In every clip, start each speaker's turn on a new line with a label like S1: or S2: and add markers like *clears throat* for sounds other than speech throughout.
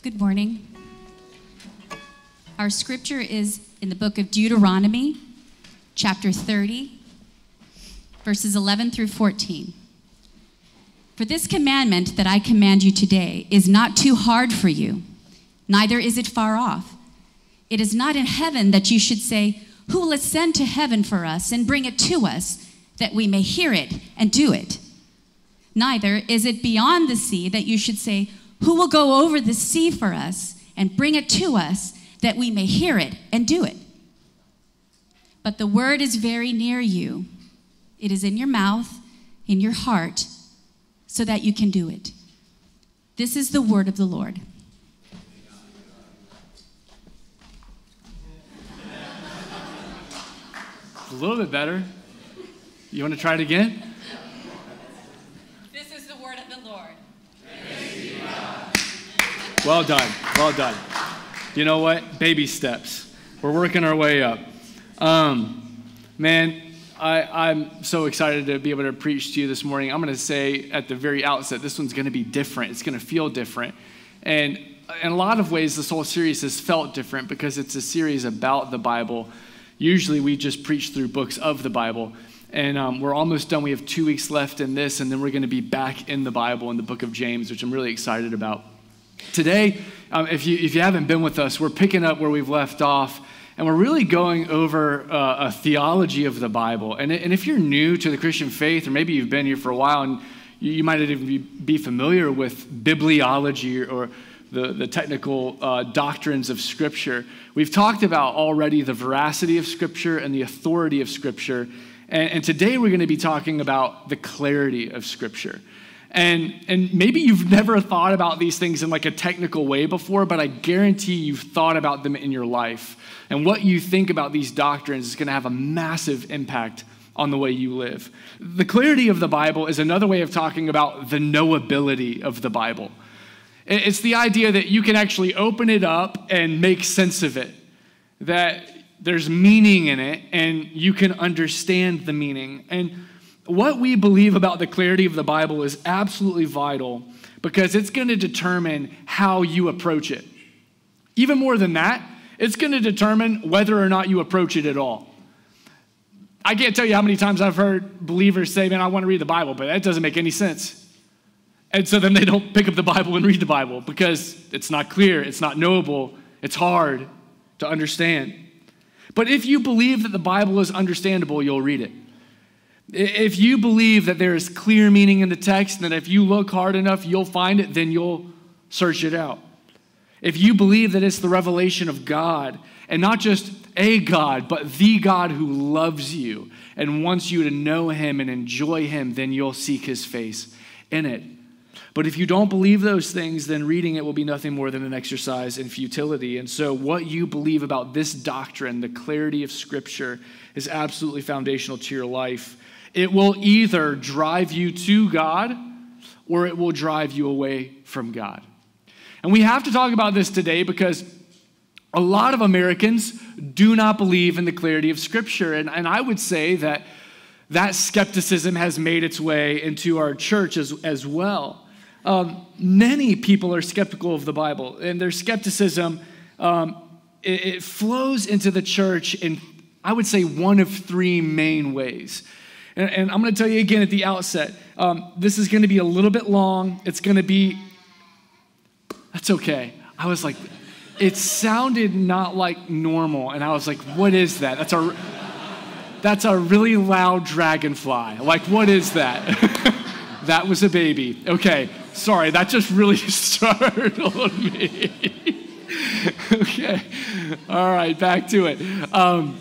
S1: Good morning. Our scripture is in the book of Deuteronomy, chapter 30, verses 11 through 14. For this commandment that I command you today is not too hard for you, neither is it far off. It is not in heaven that you should say, Who will ascend to heaven for us and bring it to us, that we may hear it and do it? Neither is it beyond the sea that you should say, Who will go over the sea for us and bring it to us, that we may hear it and do it? But the word is very near you. It is in your mouth, in your heart, so that you can do it. This is the word of the Lord.
S2: A little bit better. You want to try it again?
S1: This is the word of the Lord.
S2: Well done. Well done. You know what? Baby steps. We're working our way up. Um, man, I, I'm so excited to be able to preach to you this morning. I'm going to say at the very outset, this one's going to be different. It's going to feel different. And in a lot of ways, this whole series has felt different because it's a series about the Bible. Usually, we just preach through books of the Bible. And um, we're almost done. We have two weeks left in this, and then we're going to be back in the Bible in the book of James, which I'm really excited about. Today, um, if, you, if you haven't been with us, we're picking up where we've left off, and we're really going over uh, a theology of the Bible. And, and if you're new to the Christian faith, or maybe you've been here for a while and you, you might even be, familiar with bibliology or the, the technical uh, doctrines of Scripture, we've talked about already the veracity of Scripture and the authority of Scripture. And, and today we're going to be talking about the clarity of Scripture. And, and maybe you've never thought about these things in like a technical way before, but I guarantee you've thought about them in your life. And what you think about these doctrines is going to have a massive impact on the way you live. The clarity of the Bible is another way of talking about the knowability of the Bible. It's the idea that you can actually open it up and make sense of it, that there's meaning in it and you can understand the meaning. And what we believe about the clarity of the Bible is absolutely vital because it's going to determine how you approach it. Even more than that, it's going to determine whether or not you approach it at all. I can't tell you how many times I've heard believers say, Man, I want to read the Bible, but that doesn't make any sense. And so then they don't pick up the Bible and read the Bible because it's not clear, it's not knowable, it's hard to understand. But if you believe that the Bible is understandable, you'll read it. If you believe that there is clear meaning in the text, and that if you look hard enough, you'll find it, then you'll search it out. If you believe that it's the revelation of God, and not just a God, but the God who loves you and wants you to know Him and enjoy Him, then you'll seek His face in it. But if you don't believe those things, then reading it will be nothing more than an exercise in futility. And so, what you believe about this doctrine, the clarity of Scripture, is absolutely foundational to your life. It will either drive you to God or it will drive you away from God. And we have to talk about this today because a lot of Americans do not believe in the clarity of Scripture. And, and I would say that that skepticism has made its way into our church as, as well. Um, many people are skeptical of the Bible, and their skepticism um, it, it flows into the church in, I would say, one of three main ways. And, and I'm going to tell you again at the outset um, this is going to be a little bit long. It's going to be, that's okay. I was like, it sounded not like normal. And I was like, what is that? That's a, that's a really loud dragonfly. Like, what is that? *laughs* that was a baby. Okay, sorry, that just really *laughs* startled me. *laughs* okay, all right, back to it. Um,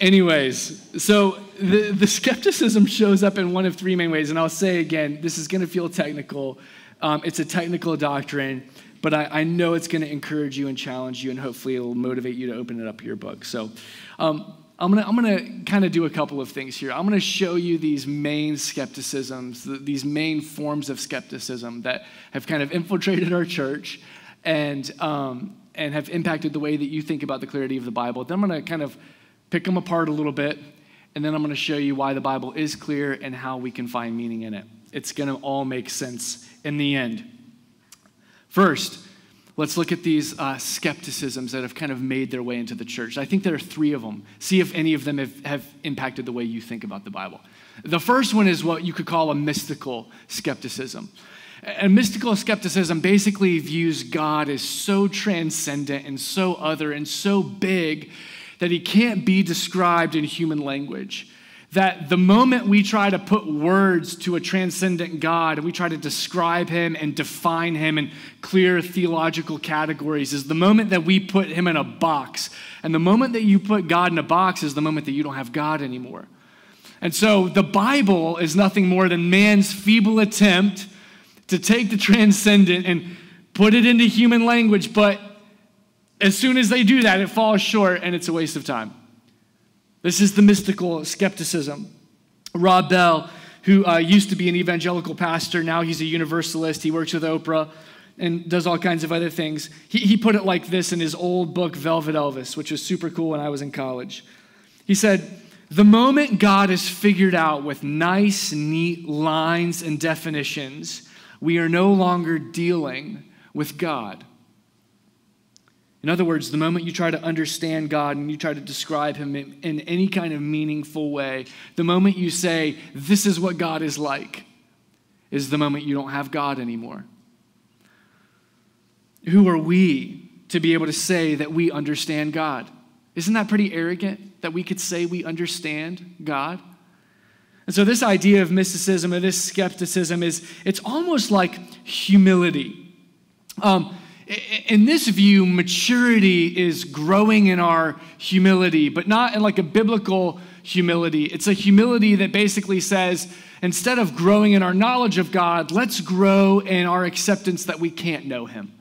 S2: anyways, so the, the skepticism shows up in one of three main ways. And I'll say again, this is going to feel technical. Um, it's a technical doctrine, but I, I know it's going to encourage you and challenge you, and hopefully it'll motivate you to open it up your book. So um, I'm going to I'm gonna kind of do a couple of things here. I'm going to show you these main skepticisms, these main forms of skepticism that have kind of infiltrated our church and, um, and have impacted the way that you think about the clarity of the Bible. Then I'm going to kind of pick them apart a little bit, and then I'm going to show you why the Bible is clear and how we can find meaning in it. It's going to all make sense in the end. First, let's look at these uh, skepticisms that have kind of made their way into the church. I think there are three of them. See if any of them have, have impacted the way you think about the Bible. The first one is what you could call a mystical skepticism. And mystical skepticism basically views God as so transcendent and so other and so big that he can't be described in human language. That the moment we try to put words to a transcendent God and we try to describe him and define him in clear theological categories is the moment that we put him in a box. And the moment that you put God in a box is the moment that you don't have God anymore. And so the Bible is nothing more than man's feeble attempt to take the *laughs* transcendent and put it into human language, but as soon as they do that, it falls short and it's a waste of time. This is the mystical skepticism. Rob Bell, who uh, used to be an evangelical pastor, now he's a universalist. He works with Oprah and does all kinds of other things. He, he put it like this in his old book, Velvet Elvis, which was super cool when I was in college. He said, The moment God is figured out with nice, neat lines and definitions, we are no longer dealing with God. In other words, the moment you try to understand God and you try to describe Him in, in, any kind of meaningful way, the moment you say, This is what God is like, is the moment you don't have God anymore. Who are we to be able to say that we understand God? Isn't that pretty arrogant that we could say we understand God? And so this idea of mysticism or this skepticism is it's almost like humility. Um, in this view, maturity is growing in our humility, but not in like a biblical humility. It's a humility that basically says, instead of growing in our knowledge of God, let's grow in our acceptance that we can't know Him.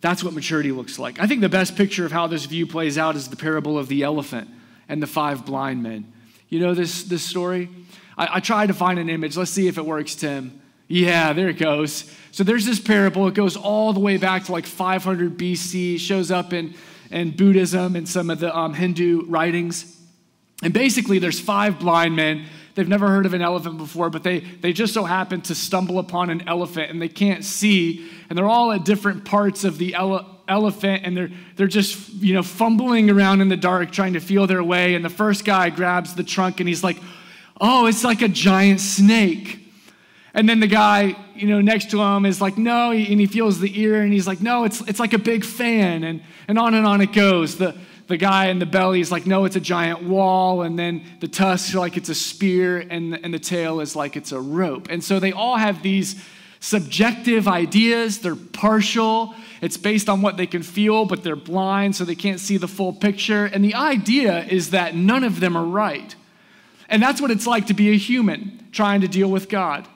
S2: That's what maturity looks like. I think the best picture of how this view plays out is the parable of the elephant and the five blind men. You know this, this story? I, I tried to find an image. Let's see if it works, Tim. Yeah, there it goes. So there's this parable. It goes all the way back to like 500 BC. Shows up in, in Buddhism and some of the um, Hindu writings. And basically, there's five blind men. They've never heard of an elephant before, but they, they just so happen to stumble upon an elephant and they can't see. And they're all at different parts of the ele- elephant and they're, they're just, you know, fumbling around in the dark trying to feel their way. And the first guy grabs the trunk and he's like, oh, it's like a giant snake. And then the guy, you know, next to him is like, no, and he feels the ear and he's like, no, it's, it's like a big fan. And, and on and on it goes. The, the guy in the belly is like, no, it's a giant wall. And then the tusks are like it's a spear and, and the tail is like it's a rope. And so they all have these subjective ideas. They're partial. It's based on what they can feel, but they're blind, so they can't see the full picture. And the idea is that none of them are right. And that's what it's like to be a human trying to deal with God.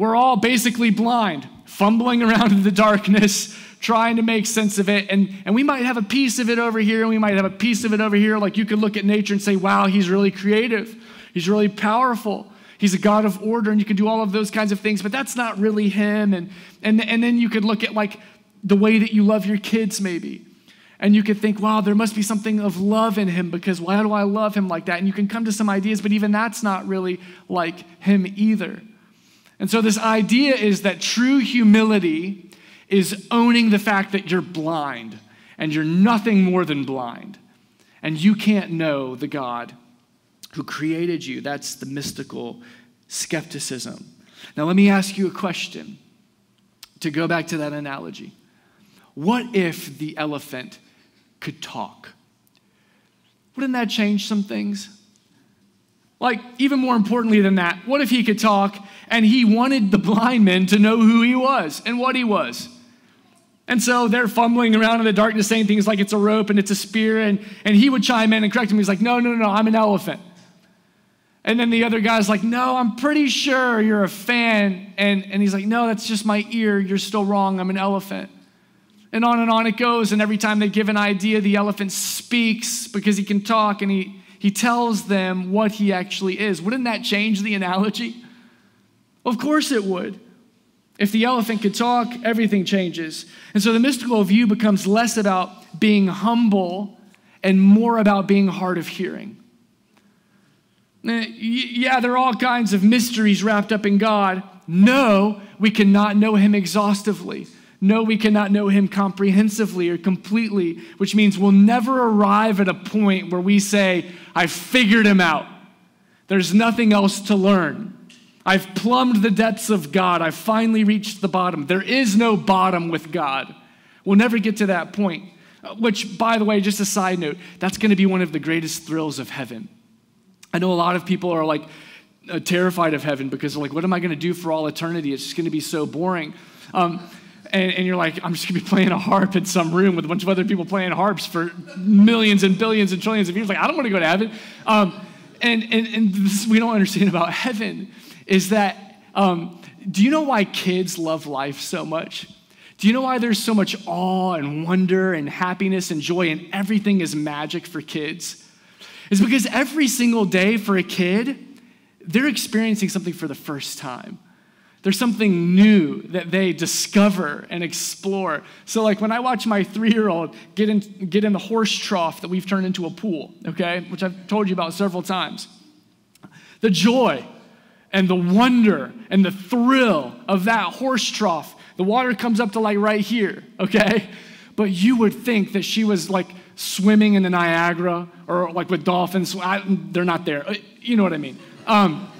S2: We're all basically blind, fumbling around in the darkness, *laughs* trying to make sense of it. And, and we might have a piece of it over here, and we might have a piece of it over here. Like you could look at nature and say, wow, he's really creative, he's really powerful. He's a God of order, and you can do all of those kinds of things, but that's not really him. And, and, and then you could look at like the way that you love your kids, maybe. And you could think, wow, there must be something of love in him because why do I love him like that? And you can come to some ideas, but even that's not really like him either. And so, this idea is that true humility is owning the fact that you're blind and you're nothing more than blind. And you can't know the God who created you. That's the mystical skepticism. Now, let me ask you a question to go back to that analogy. What if the elephant could talk? Wouldn't that change some things? Like, even more importantly than that, what if he could talk and he wanted the blind men to know who he was and what he was? And so they're fumbling around in the darkness saying things like it's a rope and it's a spear, and, and he would chime in and correct him. He's like, No, no, no, I'm an elephant. And then the other guy's like, No, I'm pretty sure you're a fan. And, and he's like, No, that's just my ear. You're still wrong. I'm an elephant. And on and on it goes. And every time they give an idea, the elephant speaks because he can talk and he, he tells them what he actually is. Wouldn't that change the analogy? Of course it would. If the elephant could talk, everything changes. And so the mystical view becomes less about being humble and more about being hard of hearing. Yeah, there are all kinds of mysteries wrapped up in God. No, we cannot know him exhaustively. No, we cannot know him comprehensively or completely, which means we'll never arrive at a point where we say, I figured him out. There's nothing else to learn. I've plumbed the depths of God. I've finally reached the bottom. There is no bottom with God. We'll never get to that point. Uh, which, by the way, just a side note, that's going to be one of the greatest thrills of heaven. I know a lot of people are like uh, terrified of heaven because, like, what am I going to do for all eternity? It's just going to be so boring. Um, and, and, you're like, I'm just to be playing a harp in some room with a bunch of other people playing harps for millions and billions and trillions of years. Like, I don't want to go to heaven. Um, and and, and this we don't understand about *laughs* heaven is that, um, do you know why kids love life so much? Do you know why there's so much awe and wonder and happiness and joy and everything is magic for kids? It's because every single day for a kid, they're experiencing something for the first time. There's something new that they discover and explore. So, like when I watch my three year old get in, get in the horse trough that we've turned into a pool, okay, which I've told you about several times, the joy and the wonder and the thrill of that horse trough, the water comes up to like right here, okay? But you would think that she was like swimming in the Niagara or like with dolphins. I, they're not there. Uh, you know what I mean? Um,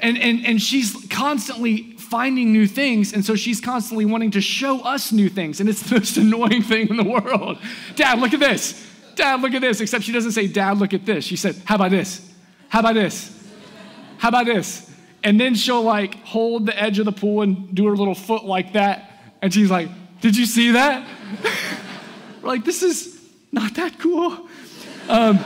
S2: and, and, and she's constantly finding new things, and so she's constantly wanting to show us new things, and it's the most *laughs* annoying thing in the world. Dad, look at this. Dad, look at this. Except she doesn't say, Dad, look at this. She said, How about this? How about this? How about this? And then she'll like hold the edge of the pool and do her little foot like that. And she's like, Did you see that? *laughs* Like, This is not that cool. Um,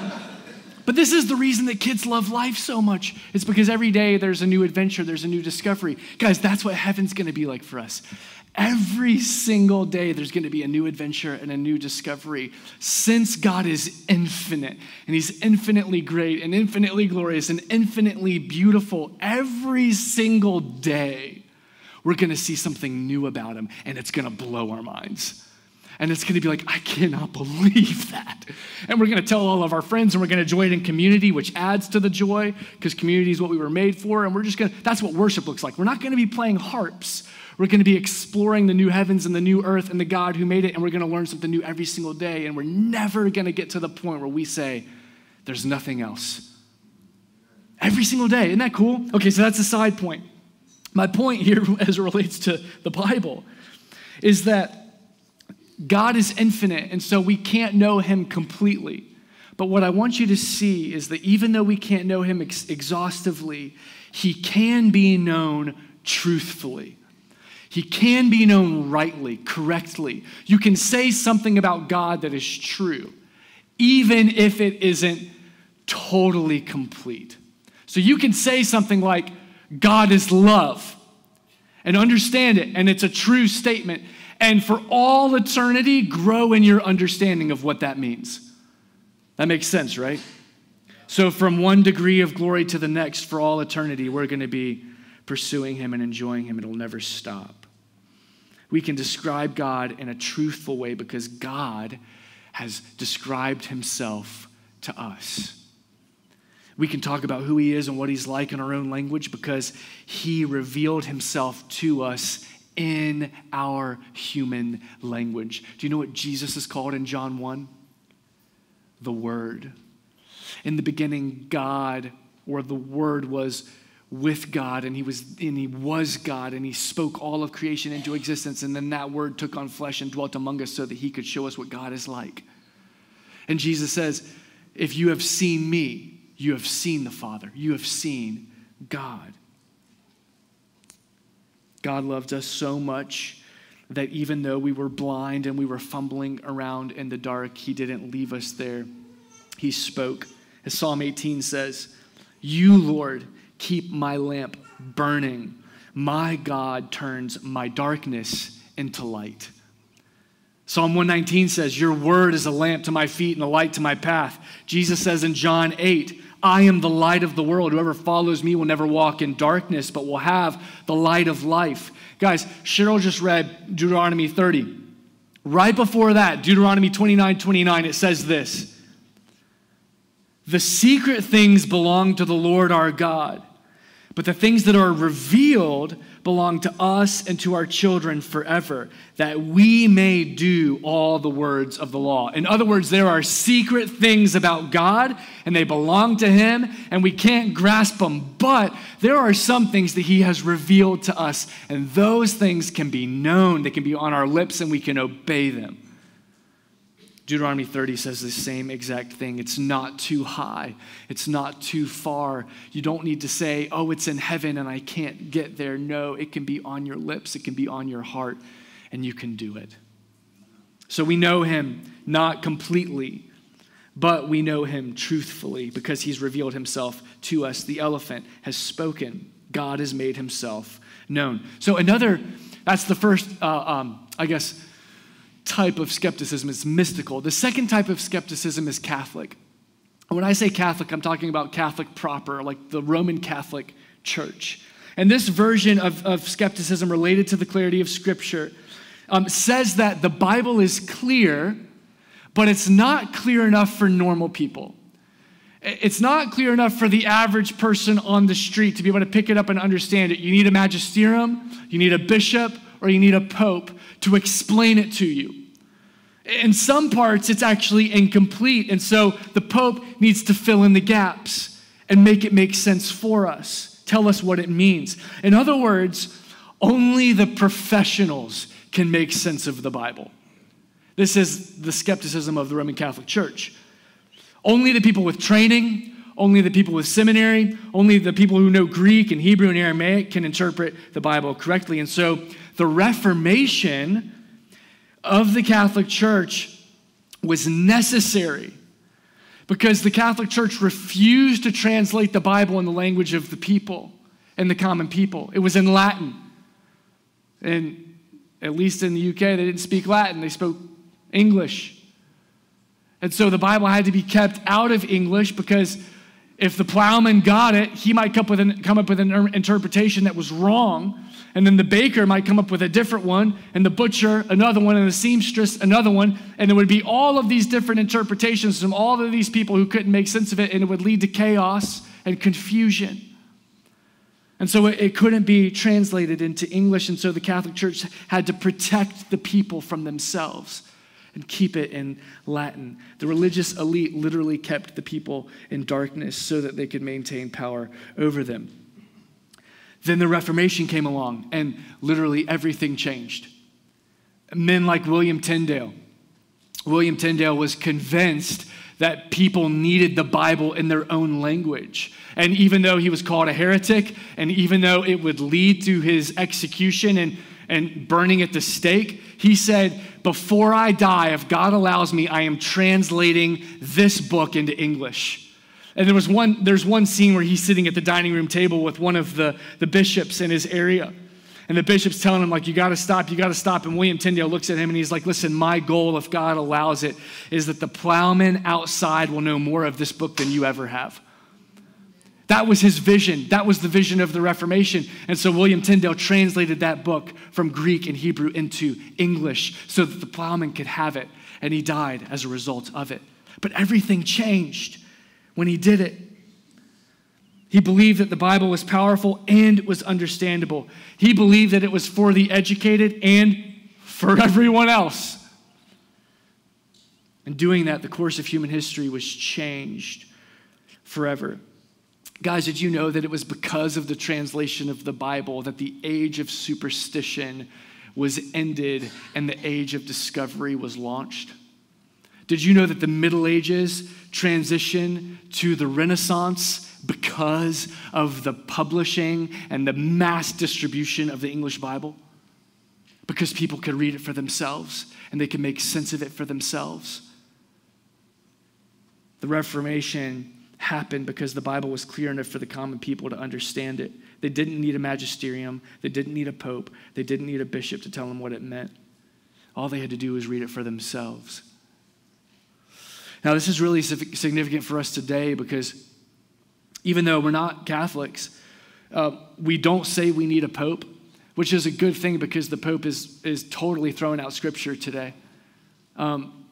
S2: but this is the reason that kids love life so much. It's because every day there's a new adventure, there's a new discovery. Guys, that's what heaven's gonna be like for us. Every single day there's gonna be a new adventure and a new discovery. Since God is infinite and He's infinitely great and infinitely glorious and infinitely beautiful, every single day we're gonna see something new about Him and it's gonna blow our minds and it's going to be like, I cannot believe *laughs* that. And we're going to tell all of our friends, and we're going to join in community, which adds to the joy because community is what we were made for. And we're just going to, that's what worship looks like. We're not going to be playing harps. We're going to be exploring the new heavens and the new earth and the God who made it, and we're going to learn something new every single day. And we're never going to get to the point where we say, there's nothing else. Every single day. Isn't that cool? Okay, so that's a side point. My point here, *laughs* as it relates to the Bible, is that God is infinite, and so we can't know him completely. But what I want you to see is that even though we can't know him ex- exhaustively, he can be known truthfully. He can be known rightly, correctly. You can say something about God that is true, even if it isn't totally complete. So you can say something like, God is love, and understand it, and it's a true statement and for all eternity, grow in your understanding of what that means. That makes sense, right? So, from one degree of glory to the next, for all eternity, we're going to be pursuing Him and enjoying Him. It'll never stop. We can describe God in a truthful way because God has described Himself to us. We can talk about who He is and what He's like in our own language because He revealed Himself to us in our human language. Do you know what Jesus is called in John 1? The Word. In the beginning, God, or the Word was with God and he was and he was God and he spoke all of creation into existence and then that word took on flesh and dwelt among us so that he could show us what God is like. And Jesus says, if you have seen me, you have seen the Father. You have seen God. God loved us so much that even though we were blind and we were fumbling around in the dark, He didn't leave us there. He spoke. As Psalm 18 says, You, Lord, keep my lamp burning. My God turns my darkness into light. Psalm 119 says, Your word is a lamp to my feet and a light to my path. Jesus says in John 8, I am the light of the world. Whoever follows me will never walk in darkness, but will have the light of life. Guys, Cheryl just read Deuteronomy 30. Right before that, Deuteronomy 29 29, it says this The secret things belong to the Lord our God, but the things that are revealed belong to us and to our children forever, that we may do all the words of the law. In other words, there are secret things about God, and they belong to Him, and we can't grasp them. But there are some things that He has revealed to us, and those things can be known, they can be on our lips, and we can obey them. Deuteronomy 30 says the same exact thing. It's not too high, it's not too far. You don't need to say, oh, it's in heaven and I can't get there. No, it can be on your lips, it can be on your heart, and you can do it. So we know him not completely, but we know him truthfully because he's revealed himself to us. The elephant has spoken, God has made himself known. So, another, that's the first, uh, um, I guess, type of skepticism is mystical. The second type of skepticism is Catholic. When I say Catholic, I'm talking about Catholic proper, like the Roman Catholic Church. And this version of, of skepticism related to the clarity of Scripture um, says that the Bible is clear, but it's not clear enough for normal people. It's not clear enough for the average person on the street to be able to pick it up and understand it. You need a magisterium, you need a bishop, or you need a pope to explain it to you. In some parts, it's actually incomplete. And so the Pope needs to fill in the gaps and make it make sense for us, tell us what it means. In other words, only the professionals can make sense of the Bible. This is the skepticism of the Roman Catholic Church. Only the people with training, only the people with seminary, only the people who know Greek and Hebrew and Aramaic can interpret the Bible correctly. And so the Reformation of the Catholic Church was necessary because the Catholic Church refused to translate the Bible in the language of the people and the common people. It was in Latin. And at least in the UK, they didn't speak Latin, they spoke English. And so the Bible had to be kept out of English because if the plowman got it, he might come, with an, come up with an interpretation that was wrong. And then the baker might come up with a different one, and the butcher another one, and the seamstress another one. And there would be all of these different interpretations from all of these people who couldn't make sense of it, and it would lead to chaos and confusion. And so it, it couldn't be translated into English, and so the Catholic Church had to protect the people from themselves and keep it in Latin. The religious elite literally kept the people in darkness so that they could maintain power over them. Then the Reformation came along and literally everything changed. Men like William Tyndale. William Tyndale was convinced that people needed the Bible in their own language. And even though he was called a heretic, and even though it would lead to his execution and, and burning at the stake, he said, Before I die, if God allows me, I am translating this book into English. And there was one, there's one scene where he's sitting at the dining room table with one of the, the bishops in his area. And the bishop's telling him, like, you got to stop, you got to stop. And William Tyndale looks at him and he's like, listen, my goal, if God allows it, is that the plowman outside will know more of this book than you ever have. That was his vision. That was the vision of the Reformation. And so William Tyndale translated that book from Greek and Hebrew into English so that the plowman could have it. And he died as a result of it. But everything changed when he did it. He believed that the Bible was powerful and was understandable. He believed that it was for the educated and for everyone else. In doing that, the course of human history was changed forever. Guys, did you know that it was because of the translation of the Bible that the age of superstition was ended and the age of discovery was launched? Did you know that the Middle Ages transition to the Renaissance because of the publishing and the mass distribution of the English Bible? Because people could read it for themselves and they could make sense of it for themselves. The Reformation happened because the Bible was clear enough for the common people to understand it. They didn't need a magisterium, they didn't need a pope, they didn't need a bishop to tell them what it meant. All they had to do was read it for themselves. Now, this is really significant for us today because even though we're not Catholics, uh, we don't say we need a pope, which is a good thing because the pope is, is totally throwing out scripture today. Um,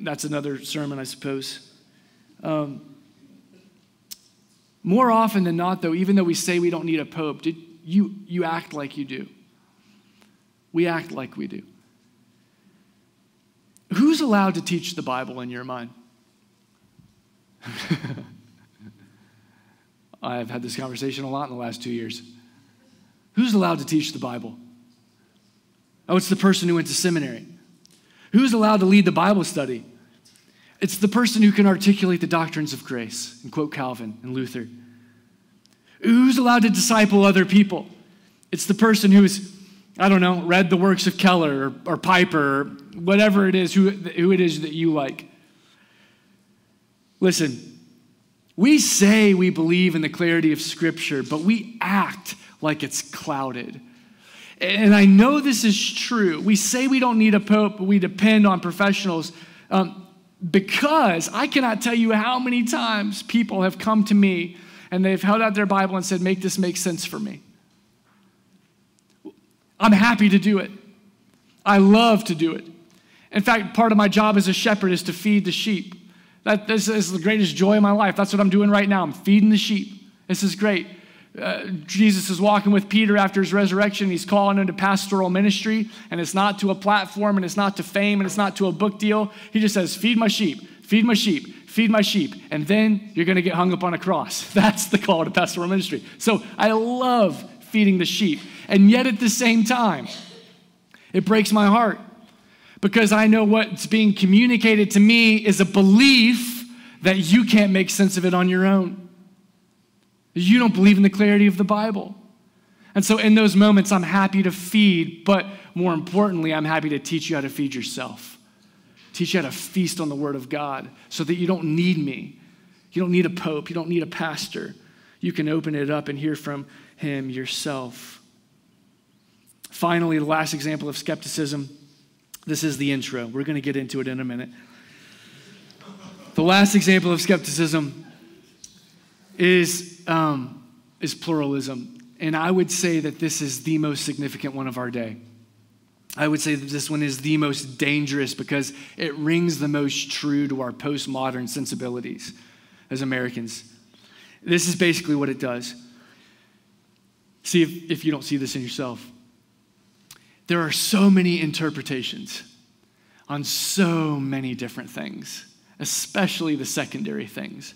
S2: that's another sermon, I suppose. Um, more often than not, though, even though we say we don't need a pope, did, you, you act like you do. We act like we do. Who's allowed to teach the Bible in your mind? *laughs* I've had this conversation a lot in the last two years. Who's allowed to teach the Bible? Oh, it's the person who went to seminary. Who's allowed to lead the Bible study? It's the person who can articulate the doctrines of grace and quote Calvin and Luther. Who's allowed to disciple other people? It's the person who's, I don't know, read the works of Keller or, or Piper or whatever it is, who, who it is that you like. Listen, we say we believe in the clarity of Scripture, but we act like it's clouded. And I know this is true. We say we don't need a pope, but we depend on professionals. Um, because I cannot tell you how many times people have come to me and they've held out their Bible and said, Make this make sense for me. I'm happy to do it. I love to do it. In fact, part of my job as a shepherd is to feed the sheep. That, this is the greatest joy of my life. That's what I'm doing right now. I'm feeding the sheep. This is great. Uh, Jesus is walking with Peter after his resurrection. He's calling him to pastoral ministry, and it's not to a platform, and it's not to fame, and it's not to a book deal. He just says, Feed my sheep, feed my sheep, feed my sheep, and then you're going to get hung up on a cross. *laughs* That's the call to pastoral ministry. So I love feeding the sheep. And yet at the same time, it breaks my heart because I know what's being communicated to me is a belief that you can't make sense of it on your own. You don't believe in the clarity of the Bible. And so, in those moments, I'm happy to feed, but more importantly, I'm happy to teach you how to feed yourself. Teach you how to feast on the Word of God so that you don't need me. You don't need a pope. You don't need a pastor. You can open it up and hear from Him yourself. Finally, the last example of skepticism this is the intro. We're going to get into it in a minute. The last example of skepticism is, um, is pluralism. And I would say that this is the most significant one of our day. I would say that this one is the most dangerous because it rings the most true to our postmodern sensibilities as Americans. This is basically what it does. See if, if you don't see this in yourself. There are so many interpretations on so many different things, especially the secondary things.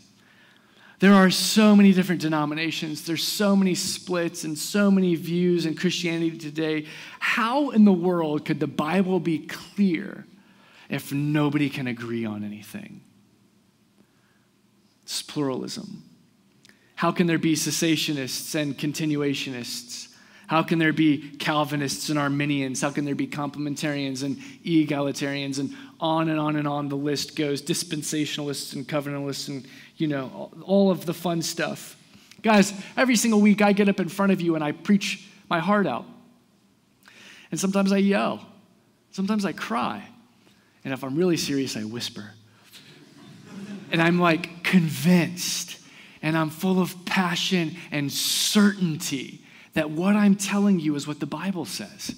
S2: There are so many different denominations. There's so many splits and so many views in Christianity today. How in the world could the Bible be clear if nobody can agree on anything? It's pluralism. How can there be cessationists and continuationists? How can there be Calvinists and Arminians? How can there be complementarians and egalitarians? And on and on and on the list goes dispensationalists and covenantalists and, you know, all of the fun stuff. Guys, every single week I get up in front of you and I preach my heart out. And sometimes I yell. Sometimes I cry. And if I'm really serious, I whisper. And I'm like convinced and I'm full of passion and certainty that what I'm telling you is what the Bible says.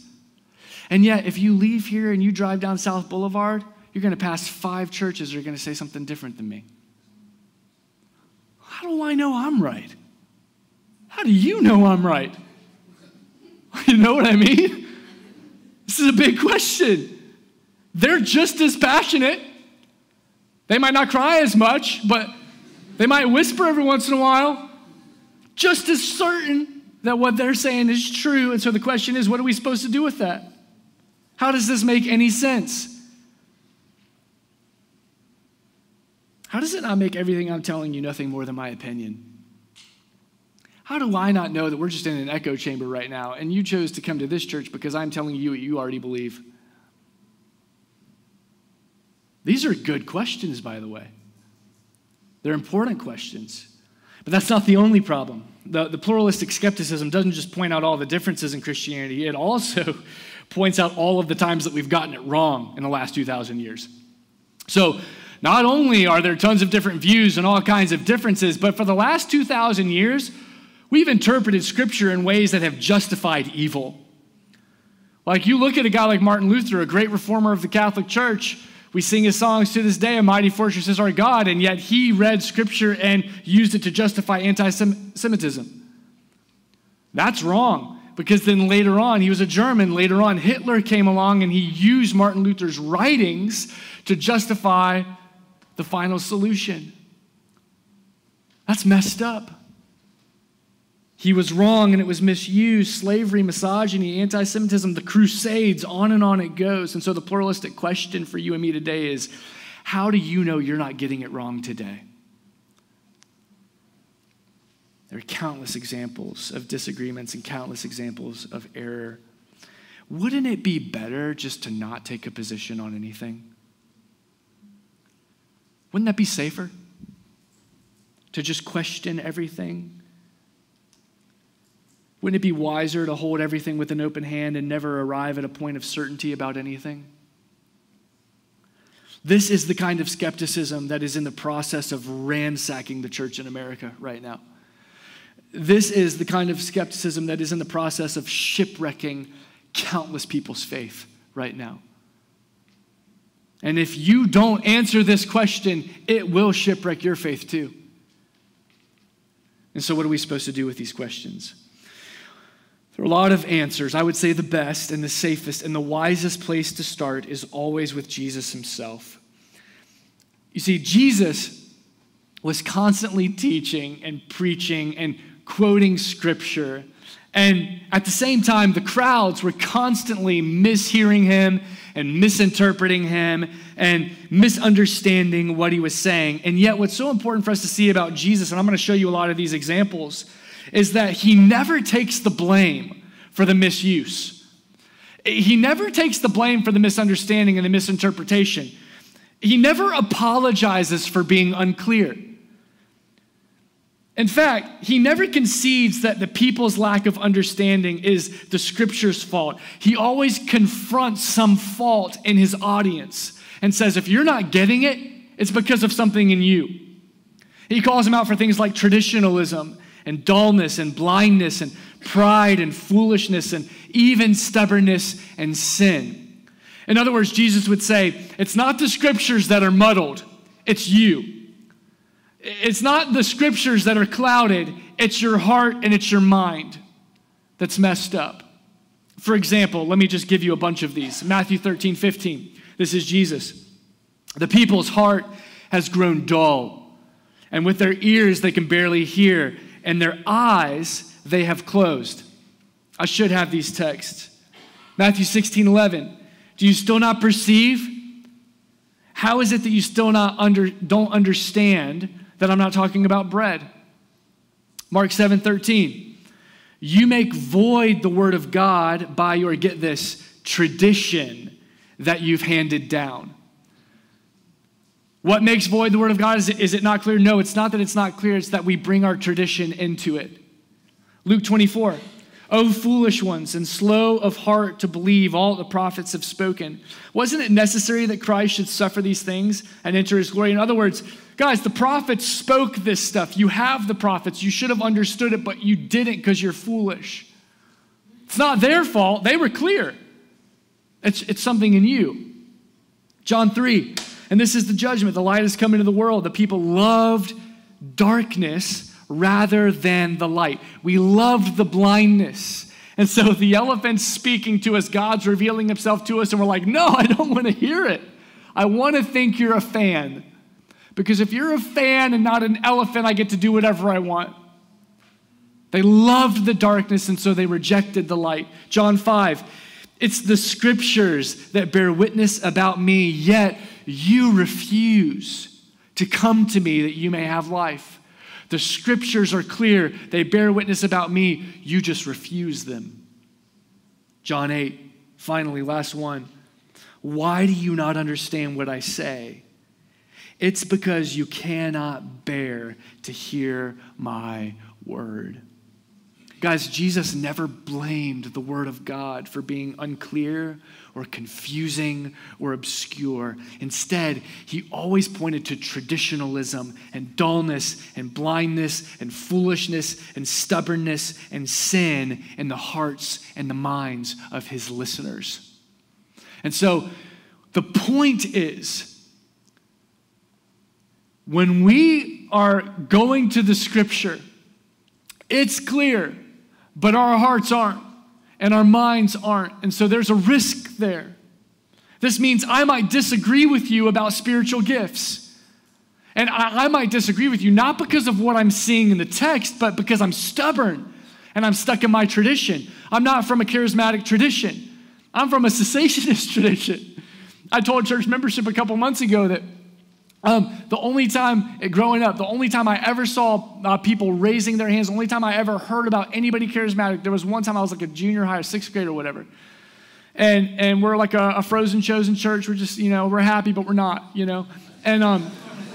S2: And yet, if you leave here and you drive down South Boulevard, you're going to pass five churches that are going to say something different than me. How do I know I'm right? How do you know I'm right? *laughs* You know what I mean? This is a big question. They're just as passionate. They might not cry as much, but they might whisper every once in a while. Just as certain that what they're saying is true. And so the question is, what are we supposed to do with that? How does this make any sense? How does it not make everything I'm telling you nothing more than my opinion? How do I not know that we're just in an echo chamber right now and you chose to come to this church because I'm telling you what you already believe? These are good questions, by the way. They're important questions. But that's not the only problem. The, the pluralistic skepticism doesn't just point out all the differences in Christianity, it also *laughs* points out all of the times that we've gotten it wrong in the last 2,000 years. So, not only are there tons of different views and all kinds of differences, but for the last 2,000 years, we've interpreted Scripture in ways that have justified evil. Like you look at a guy like Martin Luther, a great reformer of the Catholic Church, we sing his songs to this day, A Mighty Fortress is Our God, and yet he read scripture and used it to justify anti Semitism. That's wrong because then later on, he was a German. Later on, Hitler came along and he used Martin Luther's writings to justify the final solution. That's messed up. He was wrong and it was misused. Slavery, misogyny, anti Semitism, the Crusades, on and on it goes. And so the pluralistic question for you and me today is how do you know you're not getting it wrong today? There are countless examples of disagreements and countless examples of error. Wouldn't it be better just to not take a position on anything? Wouldn't that be safer? To just question everything? Wouldn't it be wiser to hold everything with an open hand and never arrive at a point of certainty about anything? This is the kind of skepticism that is in the process of ransacking the church in America right now. This is the kind of skepticism that is in the process of shipwrecking countless people's faith right now. And if you don't answer this question, it will shipwreck your faith too. And so, what are we supposed to do with these questions? There are a lot of answers. I would say the best and the safest and the wisest place to start is always with Jesus himself. You see, Jesus was constantly teaching and preaching and quoting scripture. And at the same time, the crowds were constantly mishearing him and misinterpreting him and misunderstanding what he was saying. And yet, what's so important for us to see about Jesus, and I'm going to show you a lot of these examples, is that he never takes the blame for the misuse. He never takes the blame for the misunderstanding and the misinterpretation. He never apologizes for being unclear. In fact, he never concedes that the people's lack of understanding is the scripture's fault. He always confronts some fault in his audience and says, if you're not getting it, it's because of something in you. He calls them out for things like traditionalism and dullness and blindness and pride and foolishness and even stubbornness and sin. In other words, Jesus would say, it's not the scriptures that are muddled, it's you. It's not the scriptures that are clouded, it's your heart and it's your mind that's messed up. For example, let me just give you a bunch of these. Matthew 13, 15. This is Jesus. The people's heart has grown dull, and with their ears they can barely hear, and their eyes they have closed. I should have these texts. Matthew 16, 11. Do you still not perceive? How is it that you still not under, don't understand? that I'm not talking about bread. Mark 7 13. You make void the word of God by your, get this, tradition that you've handed down. What makes void the word of God? Is it, is it not clear? No, it's not that it's not clear, it's that we bring our tradition into it. Luke 24. O foolish ones, and slow of heart to believe all the prophets have spoken. Wasn't it necessary that Christ should suffer these things and enter his glory? In other words, guys, the prophets spoke this stuff. You have the prophets. You should have understood it, but you didn't because you're foolish. It's not their fault. They were clear. It's, it's something in you. John 3, and this is the judgment. The light has come into the world. The people loved darkness rather than the light. We loved the blindness. And so the elephant's speaking to us, God's revealing himself to us, and we're like, no, I don't want to hear it. I want to think you're a fan. Because if you're a fan and not an elephant, I get to do whatever I want. They loved the darkness, and so they rejected the light. John 5, it's the scriptures that bear witness about me, yet you refuse to come to me that you may have life. The scriptures are clear. They bear witness about me. You just refuse them. John 8, finally, last one. Why do you not understand what I say? It's because you cannot bear to hear my word. Guys, Jesus never blamed the Word of God for being unclear or confusing or obscure. Instead, he always pointed to traditionalism and dullness and blindness and foolishness and stubbornness and sin in the hearts and the minds of his listeners. And so the point is when we are going to the scripture, it's clear but our hearts aren't, and our minds aren't. And so there's a risk there. This means I might disagree with you about spiritual gifts. And I, I, might disagree with you, not because of what I'm seeing in the text, but because I'm stubborn and I'm stuck in my tradition. I'm not from a charismatic tradition, I'm from a cessationist *laughs* tradition. I told church membership a couple months ago that um, the only time growing up, the only time I ever saw uh, people raising their hands, the only time I ever heard about anybody charismatic, there was one time I was like a junior high or sixth grade or whatever. And, and we're like a, a frozen chosen church. We're just, you know, we're happy, but we're not, you know. And, um,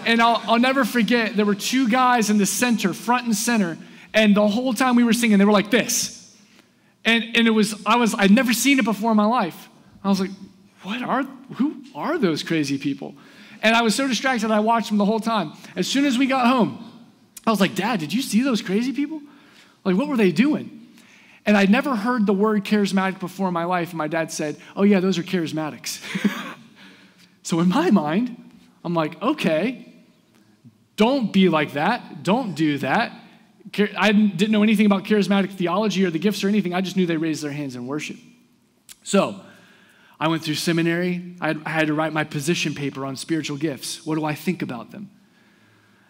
S2: and I'll, I'll never forget, there were two guys in the center, front and center. And the whole time we were singing, they were like this. And, and it was, I was, I'd never seen it before in my life. I was like, what are, who are those crazy people? And I was so distracted, I watched them the whole time. As soon as we got home, I was like, Dad, did you see those crazy people? Like, what were they doing? And I'd never heard the word charismatic before in my life. And my dad said, Oh, yeah, those are charismatics. *laughs* so in my mind, I'm like, okay, don't be like that. Don't do that. I didn't know anything about charismatic theology or the gifts or anything. I just knew they raised their hands in worship. So I went through seminary. I had, I had, to write my position paper on spiritual gifts. What do I think about them?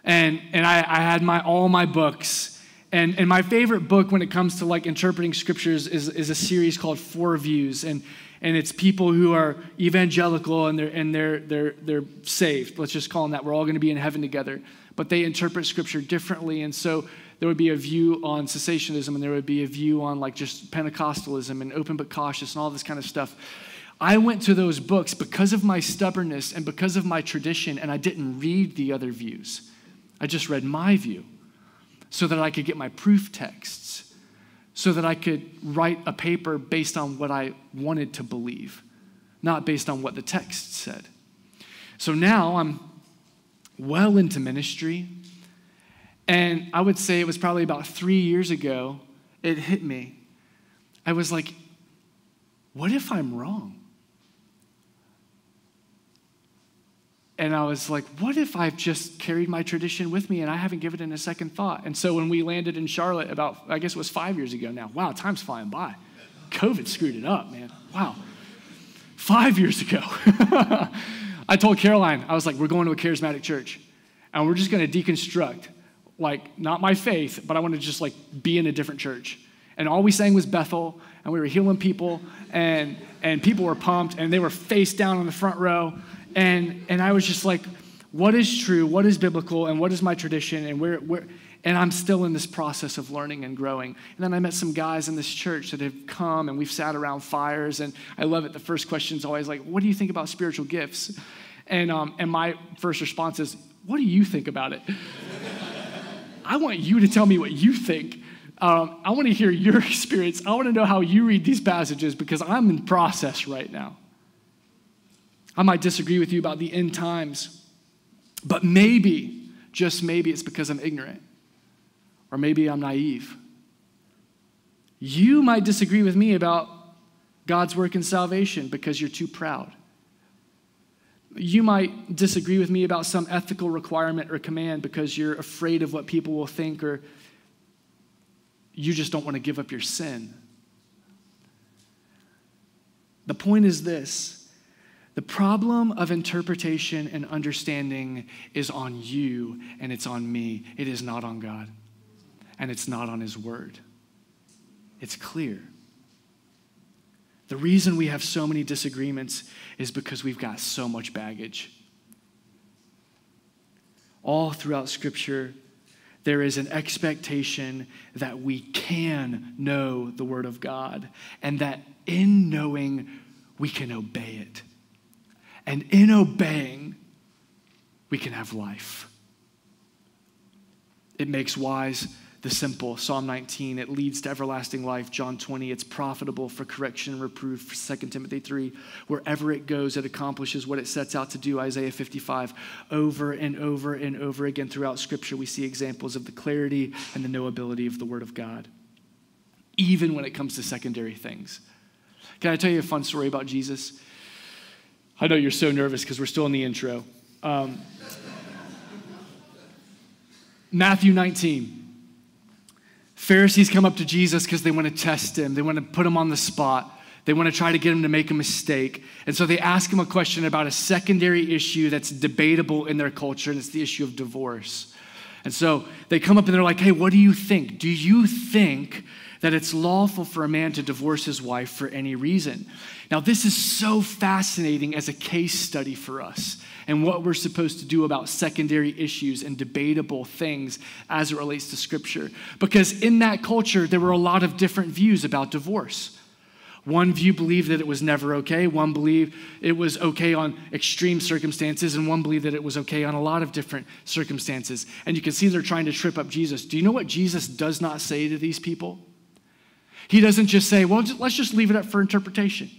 S2: And, and I, I had my, all my books. And, and my favorite book when it comes to like interpreting scriptures is, is a series called Four Views. And, and it's people who are evangelical and they're, and they're, they're, they're saved. Let's just call them that. We're all going to be in heaven together. But they interpret scripture differently. And so there would be a view on cessationism and there would be a view on like just Pentecostalism and open but cautious and all this kind of stuff. I went to those books because of my stubbornness and because of my tradition, and I didn't read the other views. I just read my view so that I could get my proof texts, so that I could write a paper based on what I wanted to believe, not based on what the text said. So now I'm well into ministry, and I would say it was probably about three years ago, it hit me. I was like, what if I'm wrong? And I was like, what if I've just carried my tradition with me and I haven't given it a second thought? And so when we landed in Charlotte about, I guess it was five years ago now, wow, time's flying by. COVID screwed it up, man. Wow. Five years ago, *laughs* I told Caroline, I was like, we're going to a charismatic church and we're just going to deconstruct, like, not my faith, but I want to just like be in a different church. And all we sang was Bethel and we were healing people and, and people were pumped and they were face down in the front row and, and I was just like, what is true? What is biblical? And what is my tradition? And where, where, and I'm still in this process of learning and growing. And then I met some guys in this church that have come and we've sat around fires. And I love it. The first question is always like, what do you think about spiritual gifts? And, um, and my first response is, what do you think about it? *laughs* I want you to tell me what you think. Um, I want to hear your *laughs* experience. I want to know how you read these passages because I'm in process right now. I might disagree with you about the end times, but maybe, just maybe, it's because I'm ignorant, or maybe I'm naive. You might disagree with me about God's work in salvation because you're too proud. You might disagree with me about some ethical requirement or command because you're afraid of what people will think or you just don't want to give up your sin. The point is this the problem of interpretation and understanding is on you and it's on me. It is not on God. And it's not on His Word. It's clear. The reason we have so many disagreements is because we've got so much baggage. All throughout Scripture, there is an expectation that we can know the Word of God and that in knowing, we can obey it. And in obeying, we can have life. It makes wise the simple. Psalm 19, it leads to everlasting life. John 20, it's profitable for correction and reproof. 2 Timothy 3, wherever it goes, it accomplishes what it sets out to do. Isaiah 55, over and over and over again throughout Scripture, we see examples of the clarity and the knowability of the Word of God, even when it comes to secondary things. Can I tell you a fun story about Jesus? I know you're so nervous because we're still in the intro. Um, Matthew 19. Pharisees come up to Jesus because they want to test him, they want to put him on the spot. They want to try to get him to make a mistake. And so they ask him a question about a secondary issue that's debatable in their culture, and it's the issue of divorce. And so they come up and they're like, hey, what do you think? Do you think that it's lawful for a man to divorce his wife for any reason? Now, this is so fascinating as a case study for us and what we're supposed to do about secondary issues and debatable things as it relates to Scripture. Because in that culture, there were a lot of different views about divorce. One view believed that it was never okay. One believed it was okay on extreme circumstances, and one believed that it was okay on a lot of different circumstances. And you can see they're trying to trip up Jesus. Do you know what Jesus does not say to these people? He doesn't just say, well, let's just leave it up for interpretation.